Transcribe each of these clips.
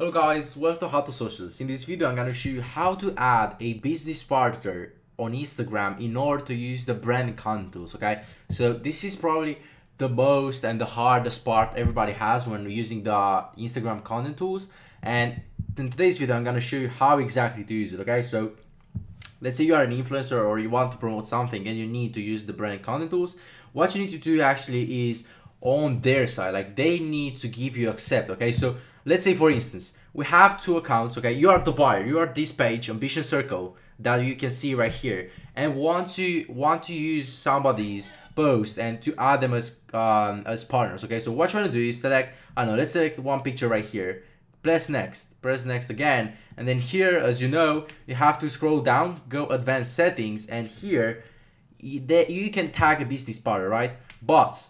Hello guys, welcome to How to Socials. In this video I'm gonna show you how to add a business partner on Instagram in order to use the brand content tools, okay? So this is probably the most and the hardest part everybody has when using the Instagram content tools and in today's video I'm gonna show you how exactly to use it, okay? So let's say you are an influencer or you want to promote something and you need to use the brand content tools what you need to do actually is on their side like they need to give you accept okay so let's say for instance we have two accounts okay? You are the buyer you are this page ambition circle that you can see right here. And want to want to use somebody's post and to add them as um, as partners okay? So what you want to do is select i don't know let's select one picture right here. Press next press next again. And then here as you know you have to scroll down go advanced settings and here you can tag a business partner right? But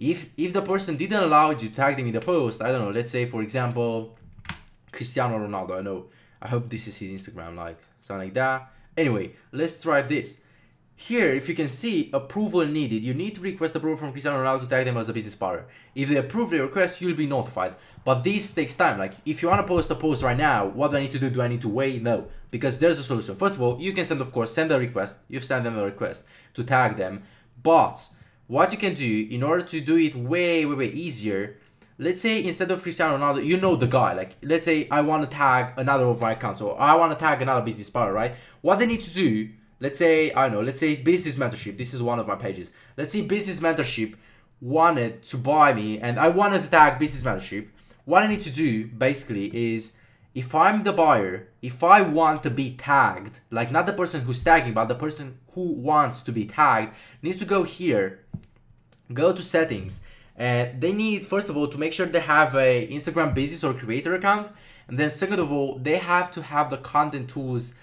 if if the person didn't allow you to tag them in the post i don't know let's say for example cristiano ronaldo i know i hope this is his instagram like something like that anyway let's try this here, if you can see approval needed, you need to request approval from Cristiano Ronaldo to tag them as a business partner. If they approve the request, you'll be notified. But this takes time. Like, if you want to post a post right now, what do I need to do? Do I need to wait? No, because there's a solution. First of all, you can send, of course, send a request. You've sent them a request to tag them. But what you can do in order to do it way, way, way easier, let's say instead of Cristiano Ronaldo, you know the guy. Like, let's say I want to tag another of my accounts or I want to tag another business partner, right? What they need to do let's say I don't know, let's say business mentorship. This is one of my pages. Let's say business mentorship wanted to buy me and I wanted to tag business mentorship. What I need to do basically is if I'm the buyer, if I want to be tagged, like not the person who's tagging, but the person who wants to be tagged, needs to go here, go to settings, and they need first of all to make sure they have a Instagram business or creator account, and then second of all, they have to have the content tools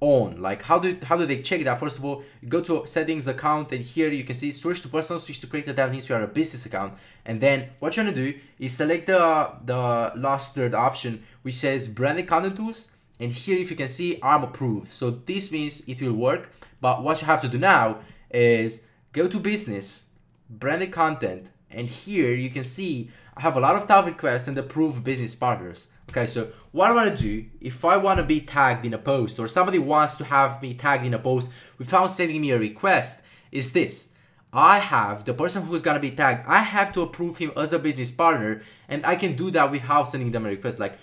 on. Like how do how do they check that? First of all go to settings account and here you can see switch to personal switch to creator that means you are a business account. And then what you're gonna do is select the the last third option which says branded content tools. And here if you can see i'm approved. So this means it will work. But what you have to do now is go to business branded content and here you can see I have a lot of tag requests and approved business partners. Okay, so what I want to do, if I want to be tagged in a post or somebody wants to have me tagged in a post without sending me a request, is this. I have the person who's gonna be tagged, I have to approve him as a business partner and I can do that without sending them a request. Like,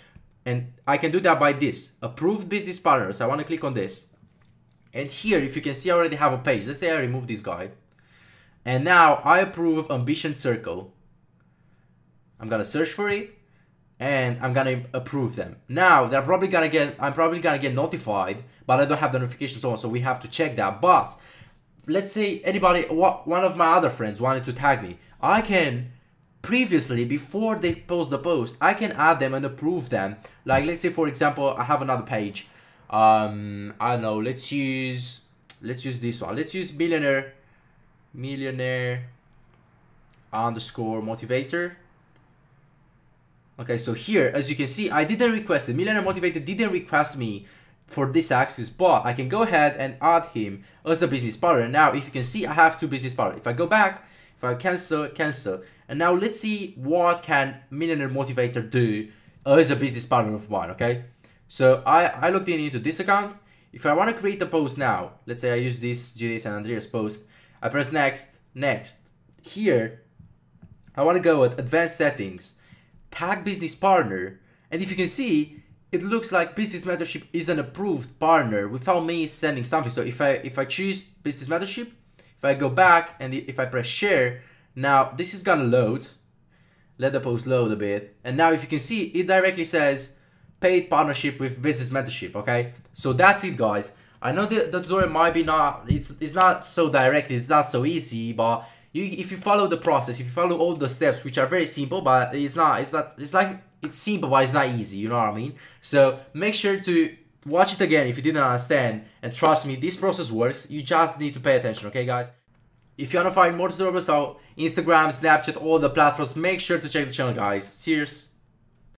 and I can do that by this, approved business partners. I wanna click on this. And here, if you can see, I already have a page. Let's say I remove this guy. And now I approve Ambition Circle. I'm gonna search for it and I'm gonna approve them. Now they're probably gonna get I'm probably gonna get notified, but I don't have the notifications on, so we have to check that. But let's say anybody one of my other friends wanted to tag me. I can previously before they post the post, I can add them and approve them. Like let's say for example, I have another page. Um I don't know, let's use let's use this one. Let's use millionaire millionaire underscore motivator. Okay, so here, as you can see, I didn't request it. Millionaire Motivator didn't request me for this axis, but I can go ahead and add him as a business partner. Now, if you can see, I have two business partners. If I go back, if I cancel, cancel. And now let's see what can Millionaire Motivator do as a business partner of mine, okay? So I, I looked in into this account. If I want to create a post now, let's say I use this Julius and Andreas post, I press next, next. Here, I want to go with advanced settings, tag business partner, and if you can see, it looks like business mentorship is an approved partner without me sending something. So if I if I choose business mentorship, if I go back and if I press share, now this is gonna load. Let the post load a bit. And now if you can see, it directly says paid partnership with business mentorship, okay? So that's it guys. I know the, the tutorial might be not, it's, it's not so direct, it's not so easy, but you, if you follow the process, if you follow all the steps, which are very simple, but it's not, it's not, it's like, it's simple, but it's not easy, you know what I mean? So make sure to watch it again if you didn't understand, and trust me, this process works, you just need to pay attention, okay guys? If you wanna find more tutorials on Instagram, Snapchat, all the platforms, make sure to check the channel guys. Cheers!